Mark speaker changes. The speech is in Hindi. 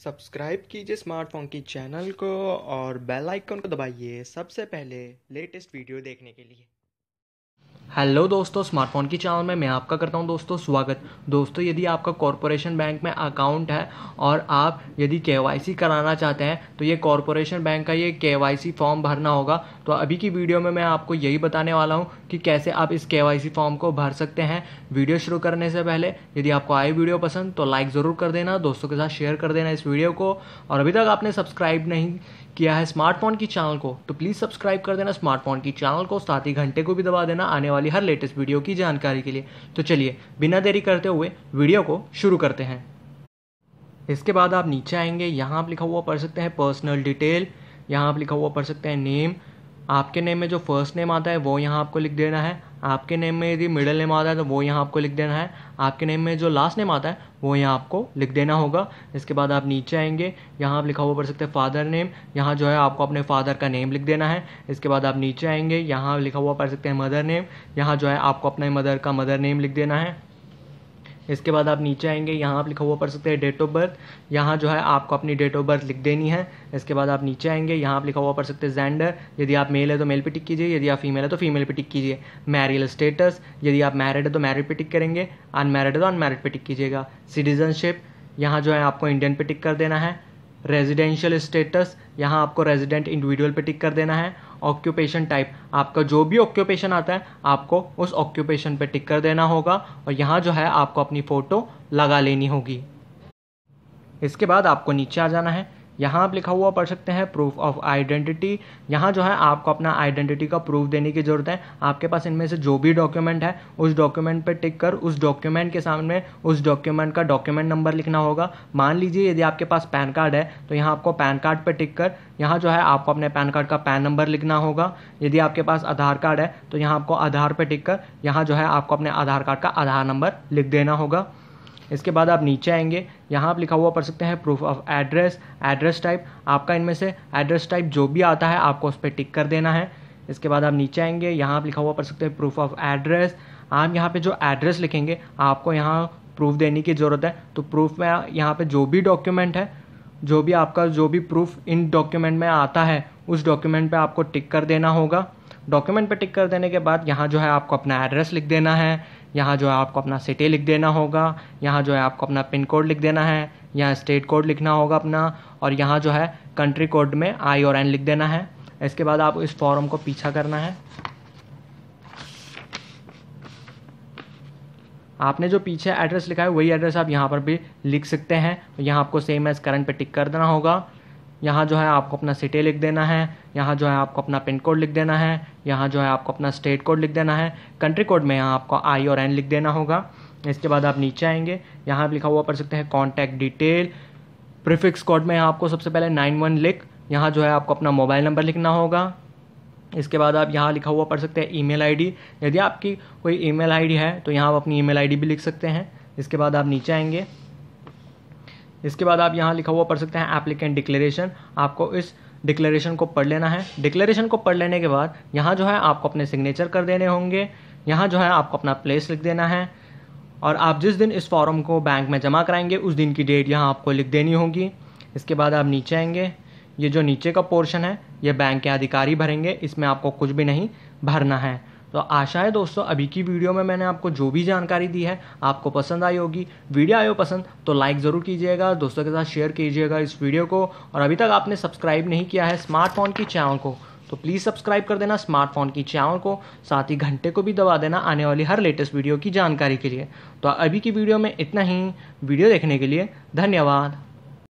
Speaker 1: सब्सक्राइब कीजिए स्मार्टफ़ोन की चैनल को और बेल आइकन को दबाइए सबसे पहले लेटेस्ट वीडियो देखने के लिए।
Speaker 2: हेलो दोस्तों, स्मार्टफ़ोन की चैनल में मैं आपका करता हूँ दोस्तों स्वागत। दोस्तों, यदि आपका कॉरपोरेशन बैंक में अकाउंट है और आप यदि के कराना चाहते हैं तो ये कॉरपोरेशन बैंक का ये के फॉर्म भरना होगा। तो अभी की वीडियो में मैं आपको यही बताने वाला हूँ कि कैसे आप इस के फॉर्म को भर सकते हैं। वीडियो शुरू करने से पहले, यदि आपको आई वीडियो पसंद तो लाइक ज़रूर कर देना, दोस्तों के साथ शेयर कर देना इस वीडियो को। और अभी तक आपने सब्सक्राइब नहीं किया है स्मार्टफ़ोन की चैनल को तो प्लीज़ सब्सक्राइब कर देना स्मार्टफ़ोन की चैनल को, साथ ही घंटे को भी दबा देना, आने वाली हर लेटेस्ट वीडियो की जानकारी के लिए। तो चलिए, बिना देरी करते हुए वीडियो को शुरू करते हैं। इसके बाद आप नीचे आएँगे, यहाँ आप लिखा हुआ पढ़ सकते हैं पर्सनल डिटेल यहाँ आप लिखा हुआ पढ़ सकते हैं नेम आपके नेम में जो फ़र्स्ट नेम आता है, वो यहाँ आपको लिख देना है। आपके नेम में यदि मिडिल नेम आता है तो वो यहाँ आपको लिख देना है। आपके नेम में जो लास्ट नेम आता है, वो यहाँ आपको लिख देना होगा। इसके बाद आप नीचे आएँगे। यहाँ आप लिखा हुआ पढ़ सकते हैं फादर नेम यहाँ जो है आपको अपने फादर का नेम लिख देना है। इसके बाद आप नीचे आएँगे। यहाँ लिखा हुआ पढ़ सकते हैं मदर नेम यहाँ जो है आपको अपने मदर का मदर नेम लिख देना है। इसके बाद आप नीचे आएँगे, यहाँ आप लिखा हुआ पढ़ सकते हैं डेट ऑफ़ बर्थ यहाँ जो है आपको अपनी डेट ऑफ़ बर्थ लिख देनी है। इसके बाद आप नीचे आएँगे, यहाँ आप लिखा हुआ पढ़ सकते हैं जेंडर यदि आप मेल है तो मेल पे टिक कीजिए, यदि आप फीमेल है तो फीमेल पे टिक कीजिए। मैरियल स्टेटस यदि आप मैरिड है तो मैरिड पर टिक करेंगे अनमैरिड है तो अनमैरिड पर टिक कीजिएगा। सिटीजनशिप यहाँ जो है आपको इंडियन पे टिक कर देना है। रेजिडेंशियल स्टेटस यहाँ आपको रेजिडेंट इंडिविजुअल पे टिक कर देना है ऑक्यूपेशन टाइप आपका जो भी ऑक्यूपेशन आता है, आपको उस ऑक्यूपेशन पे टिक कर देना होगा, और यहाँ जो है, आपको अपनी फ़ोटो लगा लेनी होगी। इसके बाद आपको नीचे आ जाना है यहाँ आप लिखा हुआ पढ़ सकते हैं प्रूफ ऑफ़ आइडेंटिटी यहाँ जो है आपको अपना आइडेंटिटी का प्रूफ देने की ज़रूरत है। आपके पास इनमें से जो भी डॉक्यूमेंट है, उस डॉक्यूमेंट पर टिक कर, उस डॉक्यूमेंट के सामने उस डॉक्यूमेंट का डॉक्यूमेंट नंबर लिखना होगा। मान लीजिए यदि आपके पास पैन कार्ड है तो यहाँ आपको पैन कार्ड पर टिक कर, यहाँ जो है आपको अपने पैन कार्ड का पैन नंबर लिखना होगा। यदि आपके पास आधार कार्ड है तो यहाँ आपको आधार पर टिक कर, यहाँ जो है आपको अपने आधार कार्ड का आधार नंबर लिख देना होगा। इसके बाद आप नीचे आएँगे, यहाँ आप लिखा हुआ पढ़ सकते हैं proof of address address type आपका इनमें से एड्रेस टाइप जो भी आता है, आपको उस पर टिक कर देना है। इसके बाद आप नीचे आएँगे, यहाँ आप लिखा हुआ पढ़ सकते हैं प्रूफ ऑफ़ एड्रेस आप यहाँ पे जो एड्रेस लिखेंगे, आपको यहाँ प्रूफ देने की ज़रूरत है। तो प्रूफ में यहाँ पे जो भी डॉक्यूमेंट है, जो भी आपका जो भी प्रूफ इन डॉक्यूमेंट में आता है, उस डॉक्यूमेंट पे आपको टिक कर देना होगा। डॉक्यूमेंट पे टिक कर देने के बाद यहाँ जो है आपको अपना एड्रेस लिख देना है। यहाँ जो है आपको अपना सिटी लिख देना होगा, यहाँ जो है आपको अपना पिन कोड लिख देना है, यहाँ स्टेट कोड लिखना होगा अपना, और यहाँ जो है कंट्री कोड में आई और एन लिख देना है। इसके बाद आप इस फॉर्म को पीछा करना है। आपने जो पीछे एड्रेस लिखा है, वही एड्रेस आप यहाँ पर भी लिख सकते हैं। यहाँ आपको सेम एज करंट पे टिक कर देना होगा। यहाँ जो है आपको अपना सिटी लिख देना है, यहाँ जो है आपको अपना पिन कोड लिख देना है, यहाँ जो है आपको अपना स्टेट कोड लिख देना है कंट्री कोड में यहाँ आपको आई और एन लिख देना होगा। इसके बाद आप नीचे आएँगे, यहाँ आप लिखा हुआ पढ़ सकते हैं कॉन्टैक्ट डिटेल प्रिफिक्स कोड में आपको सबसे पहले नाइन वन लिख, यहाँ जो है आपको अपना मोबाइल नंबर लिखना होगा। इसके बाद आप यहाँ लिखा हुआ पढ़ सकते हैं ईमेल आईडी यदि आपकी कोई ईमेल आईडी है तो यहाँ आप अपनी ईमेल आईडी भी लिख सकते हैं। इसके बाद आप नीचे आएँगे इसके बाद आप यहाँ लिखा हुआ पढ़ सकते हैं एप्लीकेंट डिक्लेरेशन आपको इस डिक्लेरेशन को पढ़ लेना है। डिक्लेरेशन को पढ़ लेने के बाद यहाँ जो है आपको अपने सिग्नेचर कर देने होंगे। यहाँ जो है आपको अपना प्लेस लिख देना है। और आप जिस दिन इस फॉर्म को बैंक में जमा कराएँगे, उस दिन की डेट यहाँ आपको लिख देनी होगी। इसके बाद आप नीचे आएँगे। ये जो नीचे का पोर्शन है, ये बैंक के अधिकारी भरेंगे। इसमें आपको कुछ भी नहीं भरना है। तो आशा है दोस्तों, अभी की वीडियो में मैंने आपको जो भी जानकारी दी है, आपको पसंद आई होगी। वीडियो आयो पसंद तो लाइक ज़रूर कीजिएगा, दोस्तों के साथ शेयर कीजिएगा इस वीडियो को। और अभी तक आपने सब्सक्राइब नहीं किया है स्मार्टफ़ोन की चैनल को तो प्लीज़ सब्सक्राइब कर देना स्मार्टफ़ोन की चैनल को, साथ ही घंटे को भी दबा देना आने वाली हर लेटेस्ट वीडियो की जानकारी के लिए। तो अभी की वीडियो में इतना ही, वीडियो देखने के लिए धन्यवाद।